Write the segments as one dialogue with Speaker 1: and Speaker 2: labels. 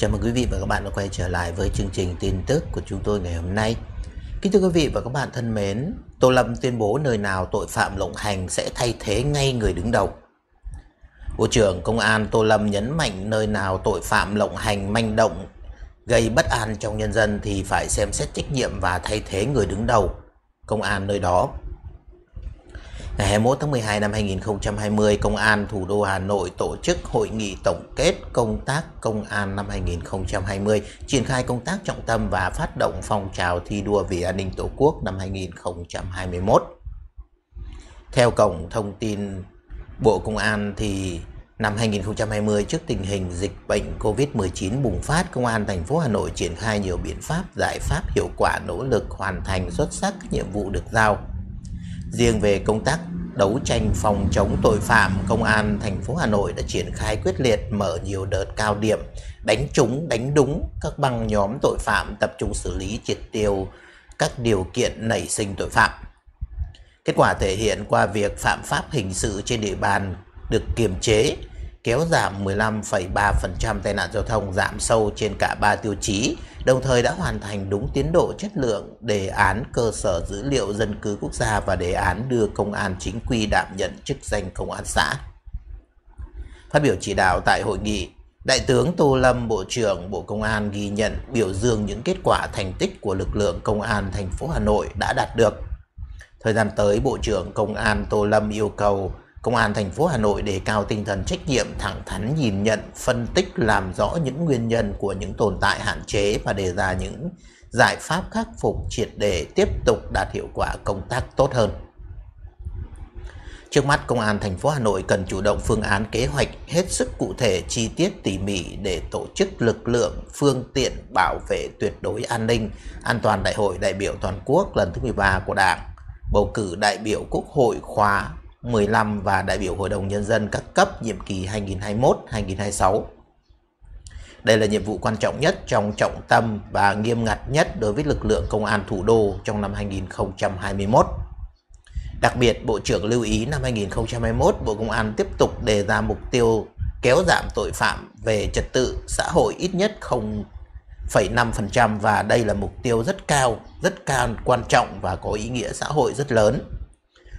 Speaker 1: Chào mừng quý vị và các bạn đã quay trở lại với chương trình tin tức của chúng tôi ngày hôm nay. Kính thưa quý vị và các bạn thân mến, Tô Lâm tuyên bố nơi nào tội phạm lộng hành sẽ thay thế ngay người đứng đầu. Bộ trưởng Công an Tô Lâm nhấn mạnh nơi nào tội phạm lộng hành manh động gây bất an trong nhân dân thì phải xem xét trách nhiệm và thay thế người đứng đầu công an nơi đó. Ngày 21 tháng 12 năm 2020, Công an thủ đô Hà Nội tổ chức hội nghị tổng kết công tác công an năm 2020, triển khai công tác trọng tâm và phát động phong trào thi đua vì an ninh Tổ quốc năm 2021. Theo cổng thông tin Bộ Công an thì năm 2020 trước tình hình dịch bệnh COVID-19 bùng phát, Công an thành phố Hà Nội triển khai nhiều biện pháp, giải pháp hiệu quả nỗ lực hoàn thành xuất sắc các nhiệm vụ được giao Riêng về công tác đấu tranh phòng chống tội phạm, Công an thành phố Hà Nội đã triển khai quyết liệt mở nhiều đợt cao điểm đánh trúng, đánh đúng các băng nhóm tội phạm tập trung xử lý triệt tiêu các điều kiện nảy sinh tội phạm. Kết quả thể hiện qua việc phạm pháp hình sự trên địa bàn được kiềm chế, kéo giảm 15,3% tai nạn giao thông giảm sâu trên cả ba tiêu chí, đồng thời đã hoàn thành đúng tiến độ chất lượng đề án cơ sở dữ liệu dân cư quốc gia và đề án đưa công an chính quy đảm nhận chức danh công an xã. Phát biểu chỉ đạo tại hội nghị, Đại tướng Tô Lâm, Bộ trưởng Bộ Công an ghi nhận biểu dương những kết quả thành tích của lực lượng công an thành phố Hà Nội đã đạt được. Thời gian tới, Bộ trưởng Công an Tô Lâm yêu cầu Công an thành phố Hà Nội đề cao tinh thần trách nhiệm, thẳng thắn nhìn nhận, phân tích làm rõ những nguyên nhân của những tồn tại hạn chế và đề ra những giải pháp khắc phục triệt để tiếp tục đạt hiệu quả công tác tốt hơn. Trước mắt, Công an thành phố Hà Nội cần chủ động phương án kế hoạch hết sức cụ thể, chi tiết tỉ mỉ để tổ chức lực lượng, phương tiện bảo vệ tuyệt đối an ninh, an toàn Đại hội đại biểu toàn quốc lần thứ 13 của Đảng, bầu cử đại biểu Quốc hội khóa 15 và đại biểu Hội đồng Nhân dân các cấp nhiệm kỳ 2021-2026. Đây là nhiệm vụ quan trọng nhất trong trọng tâm và nghiêm ngặt nhất đối với lực lượng công an thủ đô trong năm 2021. Đặc biệt, Bộ trưởng lưu ý năm 2021, Bộ Công an tiếp tục đề ra mục tiêu kéo giảm tội phạm về trật tự xã hội ít nhất 0,5% và đây là mục tiêu rất cao, rất cao, quan trọng và có ý nghĩa xã hội rất lớn.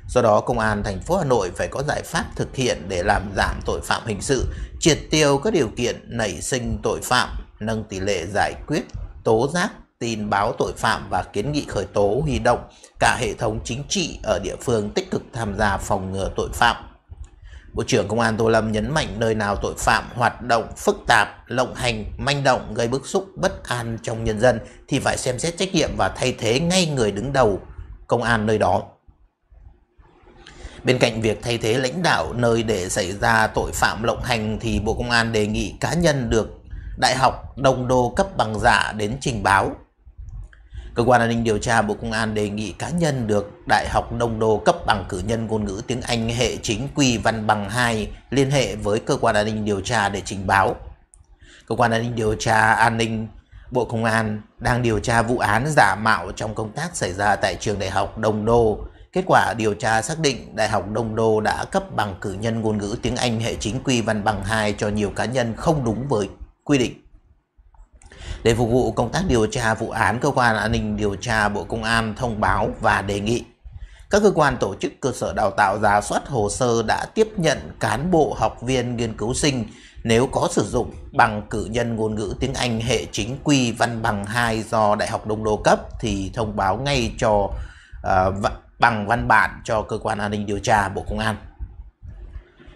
Speaker 1: Do đó, Công an thành phố Hà Nội phải có giải pháp thực hiện để làm giảm tội phạm hình sự, triệt tiêu các điều kiện nảy sinh tội phạm, nâng tỷ lệ giải quyết tố giác tin báo tội phạm và kiến nghị khởi tố huy động cả hệ thống chính trị ở địa phương tích cực tham gia phòng ngừa tội phạm. Bộ trưởng Công an Tô Lâm nhấn mạnh nơi nào tội phạm hoạt động phức tạp, lộng hành, manh động gây bức xúc bất an trong nhân dân thì phải xem xét trách nhiệm và thay thế ngay người đứng đầu công an nơi đó. Bên cạnh việc thay thế lãnh đạo nơi để xảy ra tội phạm lộng hành thì Bộ Công an đề nghị cá nhân được Đại học Đông Đô cấp bằng giả đến trình báo. Cơ quan an ninh điều tra Bộ Công an đề nghị cá nhân được Đại học Đông Đô cấp bằng cử nhân ngôn ngữ tiếng Anh hệ chính quy văn bằng 2 liên hệ với cơ quan an ninh điều tra để trình báo. Cơ quan an ninh điều tra an ninh Bộ Công an đang điều tra vụ án giả mạo trong công tác xảy ra tại trường Đại học Đông Đô Kết quả điều tra xác định Đại học Đông Đô đã cấp bằng cử nhân ngôn ngữ tiếng Anh hệ chính quy văn bằng 2 cho nhiều cá nhân không đúng với quy định. Để phục vụ công tác điều tra vụ án, Cơ quan An ninh Điều tra Bộ Công an thông báo và đề nghị các cơ quan tổ chức cơ sở đào tạo giả soát hồ sơ đã tiếp nhận cán bộ học viên nghiên cứu sinh nếu có sử dụng bằng cử nhân ngôn ngữ tiếng Anh hệ chính quy văn bằng 2 do Đại học Đông Đô cấp thì thông báo ngay cho uh, bằng văn bản cho cơ quan an ninh điều tra Bộ Công an.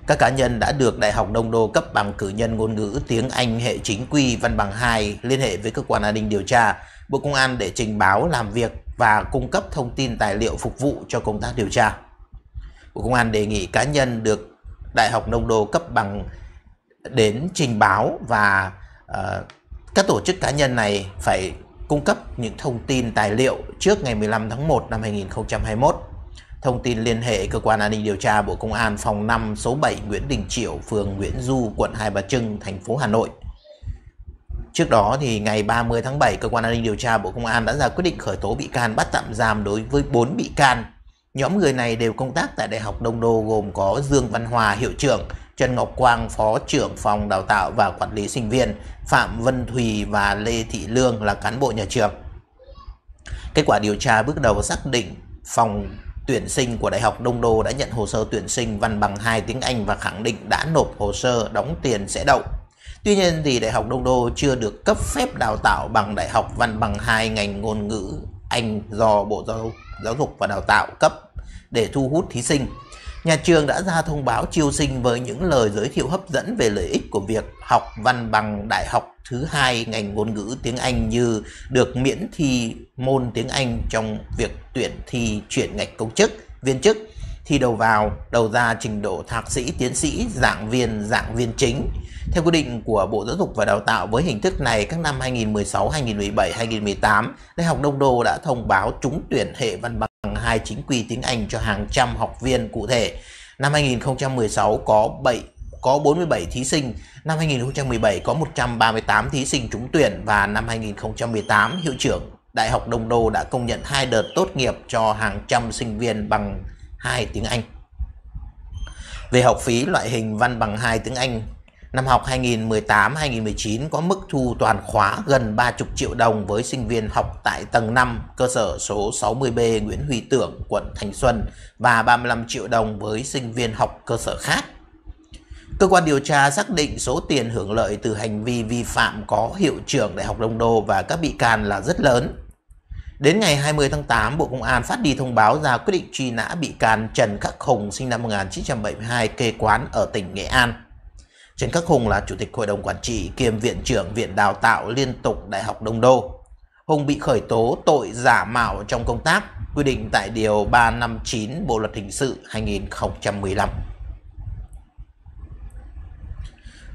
Speaker 1: Các cá nhân đã được Đại học Đông Đô cấp bằng cử nhân ngôn ngữ tiếng Anh hệ chính quy văn bằng 2 liên hệ với cơ quan an ninh điều tra Bộ Công an để trình báo làm việc và cung cấp thông tin tài liệu phục vụ cho công tác điều tra. Bộ Công an đề nghị cá nhân được Đại học Đông Đô cấp bằng đến trình báo và uh, các tổ chức cá nhân này phải cung cấp những thông tin tài liệu trước ngày 15 tháng 1 năm 2021. Thông tin liên hệ cơ quan an ninh điều tra Bộ Công an phòng 5 số 7 Nguyễn Đình Chiểu, phường Nguyễn Du, quận Hai Bà Trưng, thành phố Hà Nội. Trước đó thì ngày 30 tháng 7, cơ quan an ninh điều tra Bộ Công an đã ra quyết định khởi tố bị can bắt tạm giam đối với 4 bị can. Nhóm người này đều công tác tại Đại học Đông Đô gồm có Dương Văn Hòa, hiệu trưởng, Trần Ngọc Quang, Phó trưởng phòng đào tạo và quản lý sinh viên, Phạm Vân Thùy và Lê Thị Lương là cán bộ nhà trường. Kết quả điều tra bước đầu xác định phòng tuyển sinh của Đại học Đông Đô đã nhận hồ sơ tuyển sinh văn bằng 2 tiếng Anh và khẳng định đã nộp hồ sơ đóng tiền sẽ đậu. Tuy nhiên thì Đại học Đông Đô chưa được cấp phép đào tạo bằng Đại học Văn bằng 2 ngành ngôn ngữ Anh do Bộ Giáo, Giáo dục và Đào tạo cấp để thu hút thí sinh. Nhà trường đã ra thông báo chiêu sinh với những lời giới thiệu hấp dẫn về lợi ích của việc học văn bằng đại học thứ hai ngành ngôn ngữ tiếng Anh như được miễn thi môn tiếng Anh trong việc tuyển thi chuyển ngạch công chức, viên chức, thi đầu vào, đầu ra trình độ thạc sĩ, tiến sĩ, giảng viên, giảng viên chính. Theo quy định của Bộ Giáo dục và Đào tạo với hình thức này, các năm 2016, 2017, 2018, Đại học Đông Đô đã thông báo trúng tuyển hệ văn bằng 2 chính quy tiếng Anh cho hàng trăm học viên cụ thể. Năm 2016 có 7 có 47 thí sinh, năm 2017 có 138 thí sinh trúng tuyển và năm 2018 hiệu trưởng Đại học Đông Đô đã công nhận hai đợt tốt nghiệp cho hàng trăm sinh viên bằng hai tiếng Anh. Về học phí loại hình văn bằng hai tiếng Anh, năm học 2018-2019 có mức thu toàn khóa gần 30 triệu đồng với sinh viên học tại tầng 5 cơ sở số 60B Nguyễn Huy Tưởng, quận Thanh Xuân và 35 triệu đồng với sinh viên học cơ sở khác. Cơ quan điều tra xác định số tiền hưởng lợi từ hành vi vi phạm có hiệu trưởng Đại học Đông Đô và các bị can là rất lớn. Đến ngày 20 tháng 8, Bộ Công an phát đi thông báo ra quyết định truy nã bị can Trần Khắc Hùng sinh năm 1972 kê quán ở tỉnh Nghệ An. Trần Khắc Hùng là Chủ tịch Hội đồng Quản trị kiêm Viện trưởng Viện Đào tạo Liên tục Đại học Đông Đô. Hùng bị khởi tố tội giả mạo trong công tác, quy định tại Điều 359 Bộ Luật Hình sự 2015.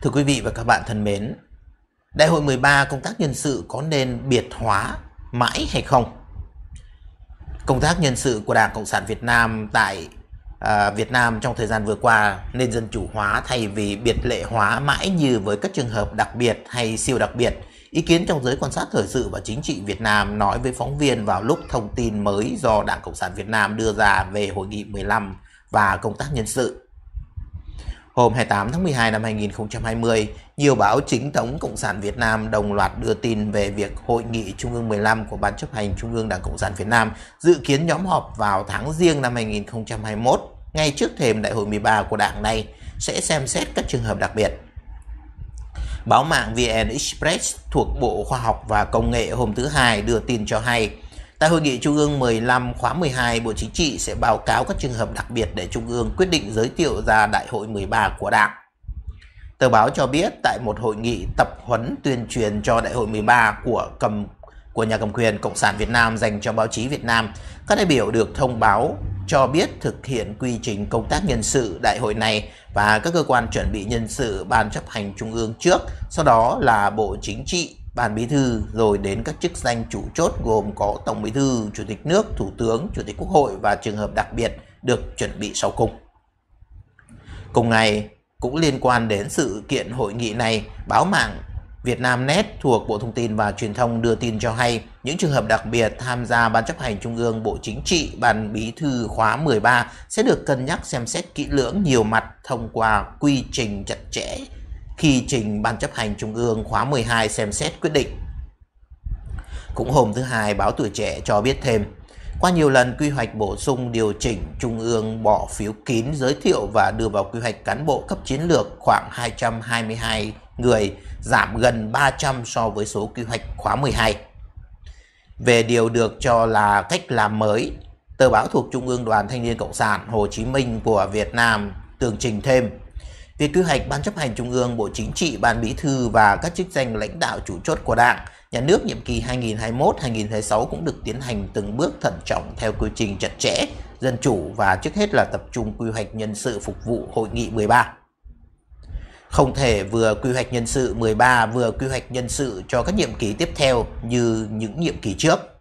Speaker 1: Thưa quý vị và các bạn thân mến, Đại hội 13 công tác nhân sự có nên biệt hóa mãi hay không? Công tác nhân sự của Đảng Cộng sản Việt Nam tại à, Việt Nam trong thời gian vừa qua nên dân chủ hóa thay vì biệt lệ hóa mãi như với các trường hợp đặc biệt hay siêu đặc biệt. Ý kiến trong giới quan sát thời sự và chính trị Việt Nam nói với phóng viên vào lúc thông tin mới do Đảng Cộng sản Việt Nam đưa ra về hội nghị 15 và công tác nhân sự. Hôm 28 tháng 12 năm 2020, nhiều báo chính thống Cộng sản Việt Nam đồng loạt đưa tin về việc Hội nghị Trung ương 15 của Ban chấp hành Trung ương Đảng Cộng sản Việt Nam dự kiến nhóm họp vào tháng riêng năm 2021, ngay trước thềm Đại hội 13 của đảng này, sẽ xem xét các trường hợp đặc biệt. Báo mạng VN Express thuộc Bộ Khoa học và Công nghệ hôm thứ Hai đưa tin cho hay, Tại hội nghị Trung ương 15 khóa 12, Bộ Chính trị sẽ báo cáo các trường hợp đặc biệt để Trung ương quyết định giới thiệu ra Đại hội 13 của Đảng. Tờ báo cho biết tại một hội nghị tập huấn tuyên truyền cho Đại hội 13 của cầm của nhà cầm quyền Cộng sản Việt Nam dành cho báo chí Việt Nam, các đại biểu được thông báo cho biết thực hiện quy trình công tác nhân sự đại hội này và các cơ quan chuẩn bị nhân sự Ban chấp hành Trung ương trước, sau đó là Bộ Chính trị ban bí thư rồi đến các chức danh chủ chốt gồm có tổng bí thư, chủ tịch nước, thủ tướng, chủ tịch quốc hội và trường hợp đặc biệt được chuẩn bị sau cùng. Cùng ngày, cũng liên quan đến sự kiện hội nghị này, báo mạng Việt Nam Net thuộc Bộ Thông tin và Truyền thông đưa tin cho hay những trường hợp đặc biệt tham gia Ban chấp hành Trung ương Bộ Chính trị Ban Bí thư khóa 13 sẽ được cân nhắc xem xét kỹ lưỡng nhiều mặt thông qua quy trình chặt chẽ khi trình Ban chấp hành Trung ương khóa 12 xem xét quyết định. Cũng hôm thứ Hai, báo Tuổi Trẻ cho biết thêm, qua nhiều lần quy hoạch bổ sung điều chỉnh, Trung ương bỏ phiếu kín giới thiệu và đưa vào quy hoạch cán bộ cấp chiến lược khoảng 222 người, giảm gần 300 so với số quy hoạch khóa 12. Về điều được cho là cách làm mới, tờ báo thuộc Trung ương Đoàn Thanh niên Cộng sản Hồ Chí Minh của Việt Nam tường trình thêm Việc quy hoạch Ban chấp hành Trung ương, Bộ Chính trị, Ban Bí thư và các chức danh lãnh đạo chủ chốt của Đảng, Nhà nước nhiệm kỳ 2021-2026 cũng được tiến hành từng bước thận trọng theo quy trình chặt chẽ, dân chủ và trước hết là tập trung quy hoạch nhân sự phục vụ Hội nghị 13. Không thể vừa quy hoạch nhân sự 13 vừa quy hoạch nhân sự cho các nhiệm kỳ tiếp theo như những nhiệm kỳ trước.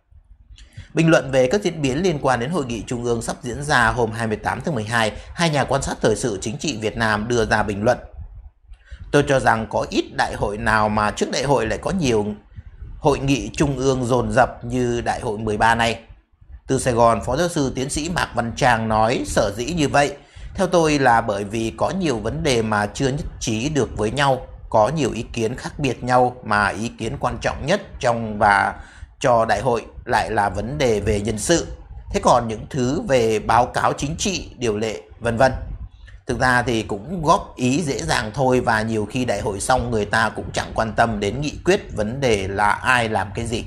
Speaker 1: Bình luận về các diễn biến liên quan đến hội nghị trung ương sắp diễn ra hôm 28 tháng 12, hai nhà quan sát thời sự chính trị Việt Nam đưa ra bình luận. Tôi cho rằng có ít đại hội nào mà trước đại hội lại có nhiều hội nghị trung ương dồn dập như đại hội 13 này. Từ Sài Gòn, Phó giáo sư tiến sĩ Mạc Văn Trang nói sở dĩ như vậy Theo tôi là bởi vì có nhiều vấn đề mà chưa nhất trí được với nhau, có nhiều ý kiến khác biệt nhau mà ý kiến quan trọng nhất trong và cho đại hội lại là vấn đề về nhân sự. Thế còn những thứ về báo cáo chính trị, điều lệ, vân vân. Thực ra thì cũng góp ý dễ dàng thôi và nhiều khi đại hội xong người ta cũng chẳng quan tâm đến nghị quyết vấn đề là ai làm cái gì.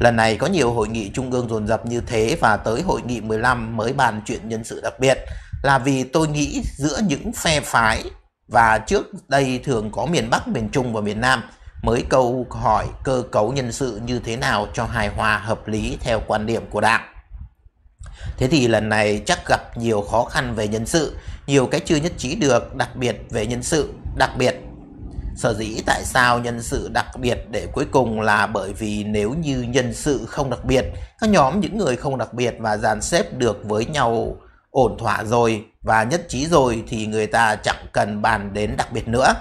Speaker 1: Lần này có nhiều hội nghị trung ương dồn dập như thế và tới hội nghị 15 mới bàn chuyện nhân sự đặc biệt là vì tôi nghĩ giữa những phe phái và trước đây thường có miền Bắc, miền Trung và miền Nam mới câu hỏi cơ cấu nhân sự như thế nào cho hài hòa hợp lý theo quan điểm của Đảng. Thế thì lần này chắc gặp nhiều khó khăn về nhân sự, nhiều cái chưa nhất trí được, đặc biệt về nhân sự, đặc biệt Sở dĩ tại sao nhân sự đặc biệt để cuối cùng là bởi vì nếu như nhân sự không đặc biệt, các nhóm những người không đặc biệt và dàn xếp được với nhau ổn thỏa rồi và nhất trí rồi thì người ta chẳng cần bàn đến đặc biệt nữa.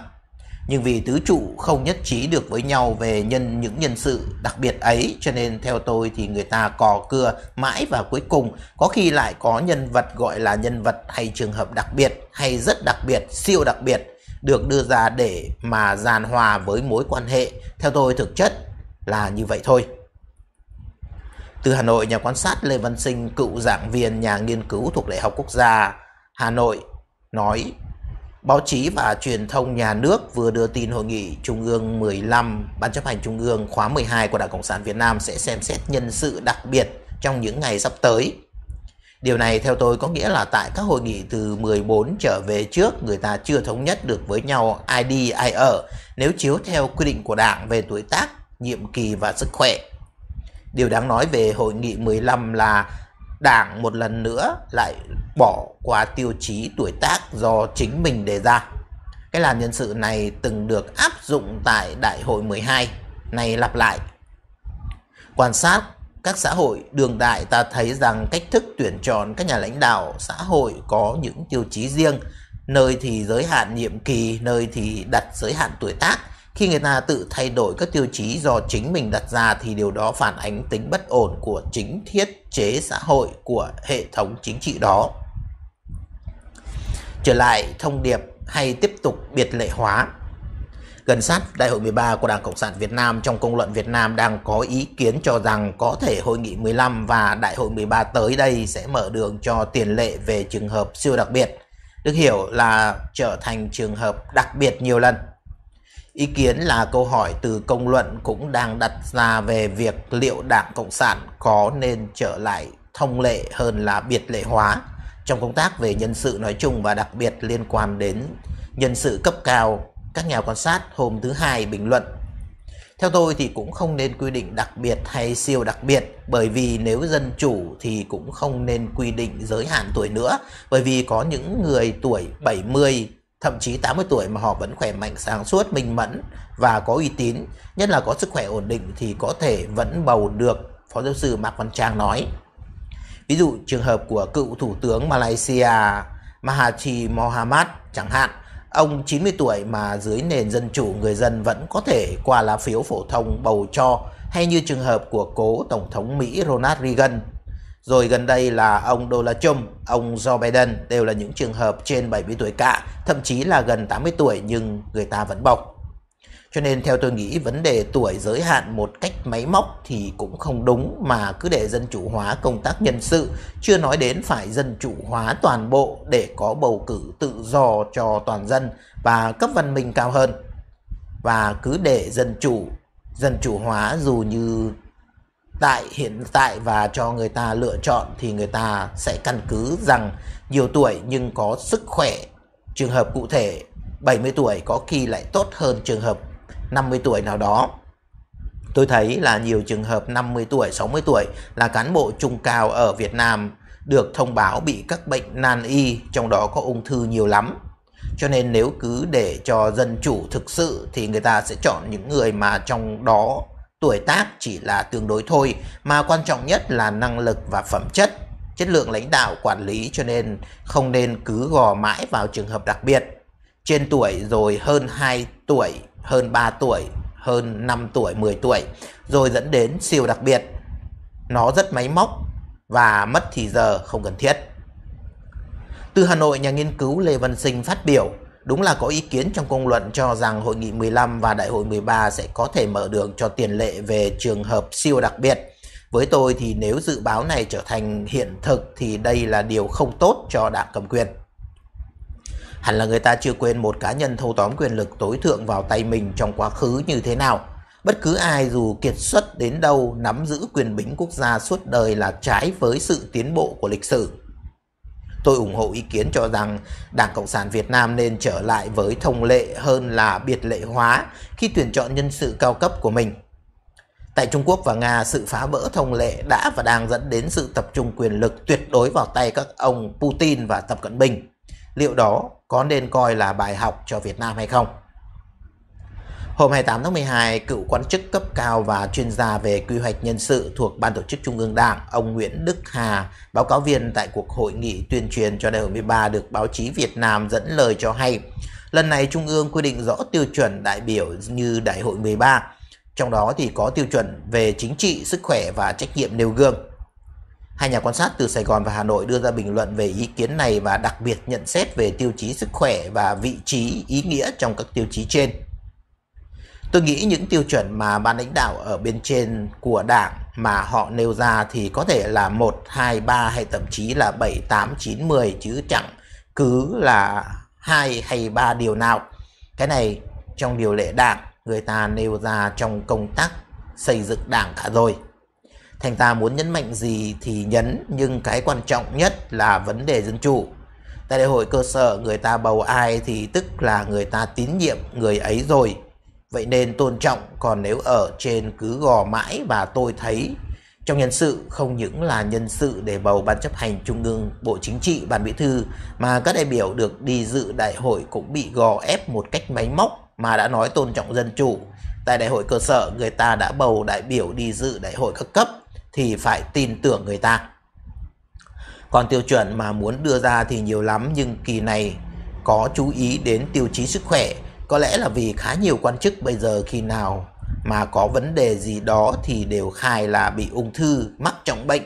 Speaker 1: Nhưng vì tứ trụ không nhất trí được với nhau về nhân những nhân sự đặc biệt ấy cho nên theo tôi thì người ta cò cưa mãi và cuối cùng có khi lại có nhân vật gọi là nhân vật hay trường hợp đặc biệt hay rất đặc biệt, siêu đặc biệt được đưa ra để mà giàn hòa với mối quan hệ. Theo tôi thực chất là như vậy thôi. Từ Hà Nội, nhà quan sát Lê Văn Sinh, cựu giảng viên nhà nghiên cứu thuộc Đại học Quốc gia Hà Nội nói Báo chí và truyền thông nhà nước vừa đưa tin hội nghị Trung ương 15 Ban chấp hành Trung ương khóa 12 của Đảng Cộng sản Việt Nam sẽ xem xét nhân sự đặc biệt trong những ngày sắp tới. Điều này theo tôi có nghĩa là tại các hội nghị từ 14 trở về trước người ta chưa thống nhất được với nhau ai đi ai ở nếu chiếu theo quy định của Đảng về tuổi tác, nhiệm kỳ và sức khỏe. Điều đáng nói về hội nghị 15 là Đảng một lần nữa lại bỏ qua tiêu chí tuổi tác do chính mình đề ra. Cái làn nhân sự này từng được áp dụng tại Đại hội 12, này lặp lại. Quan sát các xã hội đường đại ta thấy rằng cách thức tuyển chọn các nhà lãnh đạo xã hội có những tiêu chí riêng, nơi thì giới hạn nhiệm kỳ, nơi thì đặt giới hạn tuổi tác. Khi người ta tự thay đổi các tiêu chí do chính mình đặt ra thì điều đó phản ánh tính bất ổn của chính thiết chế xã hội của hệ thống chính trị đó. Trở lại thông điệp hay tiếp tục biệt lệ hóa Gần sát Đại hội 13 của Đảng Cộng sản Việt Nam trong công luận Việt Nam đang có ý kiến cho rằng có thể hội nghị 15 và Đại hội 13 tới đây sẽ mở đường cho tiền lệ về trường hợp siêu đặc biệt, được hiểu là trở thành trường hợp đặc biệt nhiều lần. Ý kiến là câu hỏi từ công luận cũng đang đặt ra về việc liệu Đảng Cộng sản có nên trở lại thông lệ hơn là biệt lệ hóa trong công tác về nhân sự nói chung và đặc biệt liên quan đến nhân sự cấp cao, các nhà quan sát hôm thứ hai bình luận. Theo tôi thì cũng không nên quy định đặc biệt hay siêu đặc biệt, bởi vì nếu dân chủ thì cũng không nên quy định giới hạn tuổi nữa, bởi vì có những người tuổi 70 thậm chí 80 tuổi mà họ vẫn khỏe mạnh, sáng suốt, minh mẫn và có uy tín, nhất là có sức khỏe ổn định thì có thể vẫn bầu được Phó giáo sư Mạc Văn Trang nói. Ví dụ, trường hợp của cựu Thủ tướng Malaysia Mahathir Mohamad chẳng hạn, Ông 90 tuổi mà dưới nền dân chủ người dân vẫn có thể qua lá phiếu phổ thông bầu cho, hay như trường hợp của cố Tổng thống Mỹ Ronald Reagan. Rồi gần đây là ông Donald Trump, ông Joe Biden đều là những trường hợp trên 70 tuổi cả, thậm chí là gần 80 tuổi nhưng người ta vẫn bầu. Cho nên theo tôi nghĩ vấn đề tuổi giới hạn một cách máy móc thì cũng không đúng mà cứ để dân chủ hóa công tác nhân sự, chưa nói đến phải dân chủ hóa toàn bộ để có bầu cử tự do cho toàn dân và cấp văn minh cao hơn. Và cứ để dân chủ, dân chủ hóa dù như tại hiện tại và cho người ta lựa chọn thì người ta sẽ căn cứ rằng nhiều tuổi nhưng có sức khỏe trường hợp cụ thể 70 tuổi có khi lại tốt hơn trường hợp 50 tuổi nào đó. Tôi thấy là nhiều trường hợp 50 tuổi, 60 tuổi là cán bộ trung cao ở Việt Nam được thông báo bị các bệnh nan y, trong đó có ung thư nhiều lắm. Cho nên nếu cứ để cho dân chủ thực sự thì người ta sẽ chọn những người mà trong đó tuổi tác chỉ là tương đối thôi, mà quan trọng nhất là năng lực và phẩm chất, chất lượng lãnh đạo quản lý cho nên không nên cứ gò mãi vào trường hợp đặc biệt. Trên tuổi rồi hơn 2 tuổi hơn 3 tuổi, hơn 5 tuổi, 10 tuổi, rồi dẫn đến siêu đặc biệt. Nó rất máy móc và mất thì giờ không cần thiết. Từ Hà Nội, nhà nghiên cứu Lê Văn Sinh phát biểu, đúng là có ý kiến trong công luận cho rằng hội nghị 15 và đại hội 13 sẽ có thể mở đường cho tiền lệ về trường hợp siêu đặc biệt. Với tôi thì nếu dự báo này trở thành hiện thực thì đây là điều không tốt cho đảng cầm quyền. Hẳn là người ta chưa quên một cá nhân thâu tóm quyền lực tối thượng vào tay mình trong quá khứ như thế nào. Bất cứ ai dù kiệt xuất đến đâu, nắm giữ quyền bính quốc gia suốt đời là trái với sự tiến bộ của lịch sử. Tôi ủng hộ ý kiến cho rằng Đảng Cộng sản Việt Nam nên trở lại với thông lệ hơn là biệt lệ hóa khi tuyển chọn nhân sự cao cấp của mình. Tại Trung Quốc và Nga, sự phá vỡ thông lệ đã và đang dẫn đến sự tập trung quyền lực tuyệt đối vào tay các ông Putin và Tập Cận Bình. Liệu đó có nên coi là bài học cho Việt Nam hay không? Hôm 28 tháng 12, cựu quan chức cấp cao và chuyên gia về quy hoạch nhân sự thuộc Ban tổ chức Trung ương Đảng, ông Nguyễn Đức Hà, báo cáo viên tại cuộc hội nghị tuyên truyền cho đại hội 13 được báo chí Việt Nam dẫn lời cho hay. Lần này Trung ương quy định rõ tiêu chuẩn đại biểu như đại hội 13, trong đó thì có tiêu chuẩn về chính trị, sức khỏe và trách nhiệm nêu gương. Hai nhà quan sát từ Sài Gòn và Hà Nội đưa ra bình luận về ý kiến này và đặc biệt nhận xét về tiêu chí sức khỏe và vị trí ý nghĩa trong các tiêu chí trên. Tôi nghĩ những tiêu chuẩn mà ban lãnh đạo ở bên trên của đảng mà họ nêu ra thì có thể là 1, 2, 3 hay thậm chí là 7, 8, 9, 10 chứ chẳng cứ là hai hay ba điều nào. Cái này trong điều lệ đảng người ta nêu ra trong công tác xây dựng đảng cả rồi. Thành ta muốn nhấn mạnh gì thì nhấn nhưng cái quan trọng nhất là vấn đề dân chủ. Tại đại hội cơ sở người ta bầu ai thì tức là người ta tín nhiệm người ấy rồi Vậy nên tôn trọng, còn nếu ở trên cứ gò mãi và tôi thấy, trong nhân sự không những là nhân sự để bầu ban chấp hành trung ương Bộ Chính trị, Ban Bí thư, mà các đại biểu được đi dự đại hội cũng bị gò ép một cách máy móc mà đã nói tôn trọng dân chủ. Tại đại hội cơ sở, người ta đã bầu đại biểu đi dự đại hội các cấp thì phải tin tưởng người ta. Còn tiêu chuẩn mà muốn đưa ra thì nhiều lắm, nhưng kỳ này có chú ý đến tiêu chí sức khỏe có lẽ là vì khá nhiều quan chức bây giờ khi nào mà có vấn đề gì đó thì đều khai là bị ung thư, mắc trọng bệnh,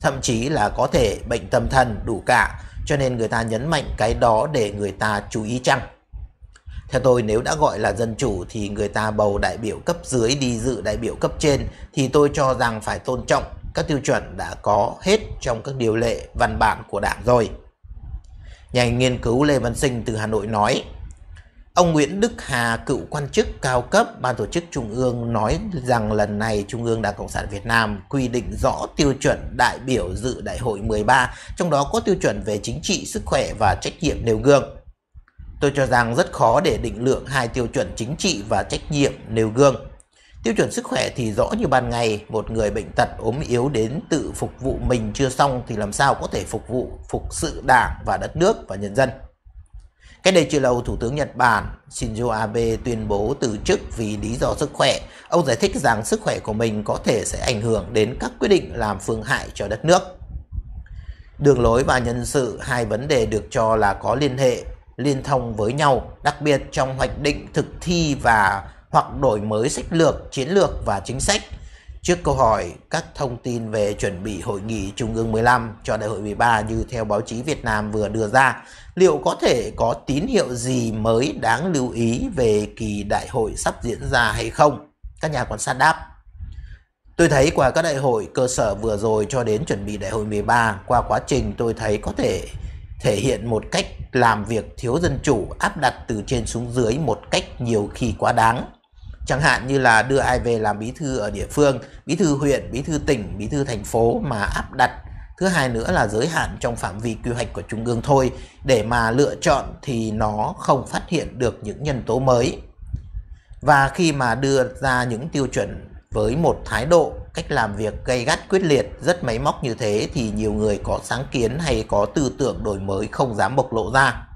Speaker 1: thậm chí là có thể bệnh tâm thần đủ cả, cho nên người ta nhấn mạnh cái đó để người ta chú ý chăng. Theo tôi nếu đã gọi là dân chủ thì người ta bầu đại biểu cấp dưới đi dự đại biểu cấp trên thì tôi cho rằng phải tôn trọng các tiêu chuẩn đã có hết trong các điều lệ văn bản của đảng rồi. Nhà nghiên cứu Lê Văn Sinh từ Hà Nội nói Ông Nguyễn Đức Hà, cựu quan chức cao cấp Ban tổ chức Trung ương nói rằng lần này Trung ương Đảng Cộng sản Việt Nam quy định rõ tiêu chuẩn đại biểu dự đại hội 13, trong đó có tiêu chuẩn về chính trị, sức khỏe và trách nhiệm nêu gương. Tôi cho rằng rất khó để định lượng hai tiêu chuẩn chính trị và trách nhiệm nêu gương. Tiêu chuẩn sức khỏe thì rõ như ban ngày, một người bệnh tật ốm yếu đến tự phục vụ mình chưa xong thì làm sao có thể phục vụ phục sự đảng và đất nước và nhân dân. Cách đây chưa lâu, Thủ tướng Nhật Bản Shinzo Abe tuyên bố từ chức vì lý do sức khỏe. Ông giải thích rằng sức khỏe của mình có thể sẽ ảnh hưởng đến các quyết định làm phương hại cho đất nước. Đường lối và nhân sự, hai vấn đề được cho là có liên hệ, liên thông với nhau, đặc biệt trong hoạch định thực thi và hoặc đổi mới sách lược, chiến lược và chính sách Trước câu hỏi các thông tin về chuẩn bị hội nghị Trung ương 15 cho đại hội 13 như theo báo chí Việt Nam vừa đưa ra, liệu có thể có tín hiệu gì mới đáng lưu ý về kỳ đại hội sắp diễn ra hay không? Các nhà quan sát đáp. Tôi thấy qua các đại hội cơ sở vừa rồi cho đến chuẩn bị đại hội 13, qua quá trình tôi thấy có thể thể hiện một cách làm việc thiếu dân chủ áp đặt từ trên xuống dưới một cách nhiều khi quá đáng. Chẳng hạn như là đưa ai về làm bí thư ở địa phương, bí thư huyện, bí thư tỉnh, bí thư thành phố mà áp đặt. Thứ hai nữa là giới hạn trong phạm vi quy hoạch của Trung ương thôi, để mà lựa chọn thì nó không phát hiện được những nhân tố mới. Và khi mà đưa ra những tiêu chuẩn với một thái độ cách làm việc gây gắt quyết liệt rất máy móc như thế thì nhiều người có sáng kiến hay có tư tưởng đổi mới không dám bộc lộ ra.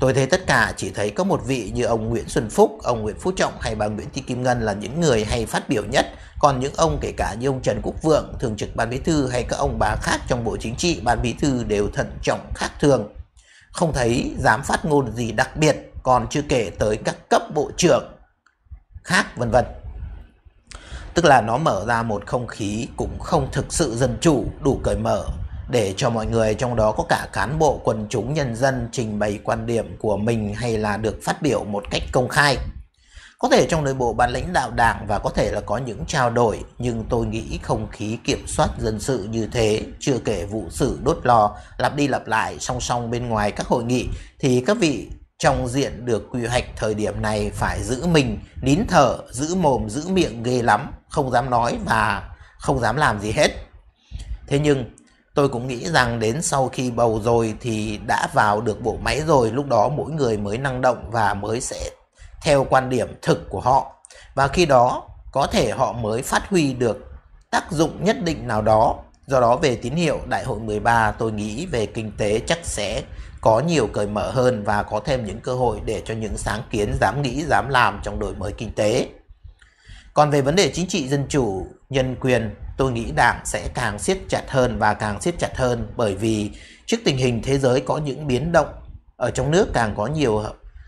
Speaker 1: Tôi thấy tất cả chỉ thấy có một vị như ông Nguyễn Xuân Phúc, ông Nguyễn Phú Trọng hay bà Nguyễn Thị Kim Ngân là những người hay phát biểu nhất. Còn những ông kể cả như ông Trần Quốc Vượng, Thường trực Ban Bí Thư hay các ông bà khác trong Bộ Chính trị, Ban Bí Thư đều thận trọng khác thường. Không thấy dám phát ngôn gì đặc biệt, còn chưa kể tới các cấp bộ trưởng khác vân vân. Tức là nó mở ra một không khí cũng không thực sự dân chủ, đủ cởi mở để cho mọi người trong đó có cả cán bộ quần chúng nhân dân trình bày quan điểm của mình hay là được phát biểu một cách công khai. Có thể trong nội bộ ban lãnh đạo đảng và có thể là có những trao đổi nhưng tôi nghĩ không khí kiểm soát dân sự như thế chưa kể vụ xử đốt lò lặp đi lặp lại song song bên ngoài các hội nghị thì các vị trong diện được quy hoạch thời điểm này phải giữ mình, nín thở, giữ mồm, giữ miệng ghê lắm, không dám nói và không dám làm gì hết. Thế nhưng tôi cũng nghĩ rằng đến sau khi bầu rồi thì đã vào được bộ máy rồi, lúc đó mỗi người mới năng động và mới sẽ theo quan điểm thực của họ. Và khi đó có thể họ mới phát huy được tác dụng nhất định nào đó. Do đó về tín hiệu đại hội 13 tôi nghĩ về kinh tế chắc sẽ có nhiều cởi mở hơn và có thêm những cơ hội để cho những sáng kiến dám nghĩ, dám làm trong đổi mới kinh tế. Còn về vấn đề chính trị dân chủ, nhân quyền, tôi nghĩ Đảng sẽ càng siết chặt hơn và càng siết chặt hơn bởi vì trước tình hình thế giới có những biến động, ở trong nước càng có nhiều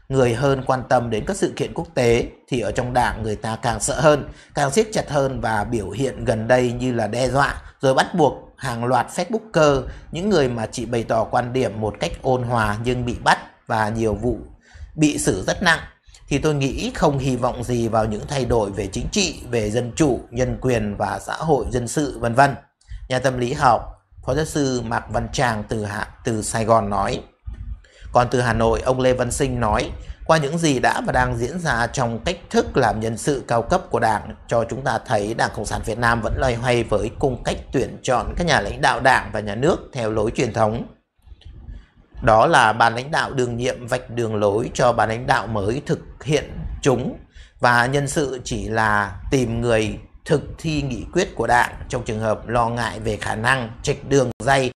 Speaker 1: người hơn quan tâm đến các sự kiện quốc tế thì ở trong đảng người ta càng sợ hơn, càng siết chặt hơn và biểu hiện gần đây như là đe dọa rồi bắt buộc hàng loạt Facebooker, những người mà chỉ bày tỏ quan điểm một cách ôn hòa nhưng bị bắt và nhiều vụ bị xử rất nặng thì tôi nghĩ không hy vọng gì vào những thay đổi về chính trị, về dân chủ, nhân quyền và xã hội dân sự vân vân. Nhà tâm lý học Phó giáo sư Mạc Văn Tràng từ Hạ từ Sài Gòn nói. Còn từ Hà Nội, ông Lê Văn Sinh nói, qua những gì đã và đang diễn ra trong cách thức làm nhân sự cao cấp của Đảng cho chúng ta thấy Đảng Cộng sản Việt Nam vẫn loay hoay với cung cách tuyển chọn các nhà lãnh đạo Đảng và nhà nước theo lối truyền thống. Đó là ban lãnh đạo đương nhiệm vạch đường lối cho ban lãnh đạo mới thực hiện chúng và nhân sự chỉ là tìm người thực thi nghị quyết của Đảng trong trường hợp lo ngại về khả năng trịch đường dây.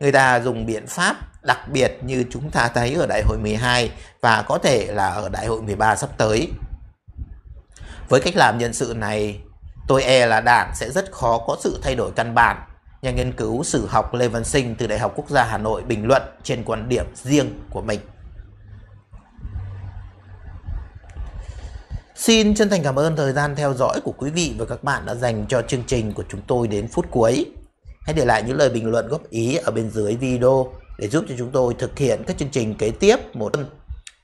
Speaker 1: Người ta dùng biện pháp đặc biệt như chúng ta thấy ở đại hội 12 và có thể là ở đại hội 13 sắp tới. Với cách làm nhân sự này, tôi e là đảng sẽ rất khó có sự thay đổi căn bản. Nhà nghiên cứu sử học Lê Văn Sinh từ Đại học Quốc gia Hà Nội bình luận trên quan điểm riêng của mình. Xin chân thành cảm ơn thời gian theo dõi của quý vị và các bạn đã dành cho chương trình của chúng tôi đến phút cuối. Hãy để lại những lời bình luận góp ý ở bên dưới video để giúp cho chúng tôi thực hiện các chương trình kế tiếp một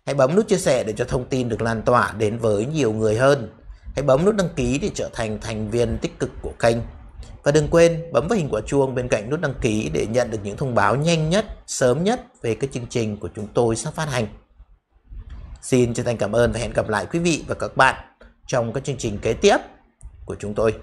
Speaker 1: hãy bấm nút chia sẻ để cho thông tin được lan tỏa đến với nhiều người hơn hãy bấm nút đăng ký để trở thành thành viên tích cực của kênh và đừng quên bấm vào hình quả chuông bên cạnh nút đăng ký để nhận được những thông báo nhanh nhất, sớm nhất về các chương trình của chúng tôi sắp phát hành. Xin chân thành cảm ơn và hẹn gặp lại quý vị và các bạn trong các chương trình kế tiếp của chúng tôi.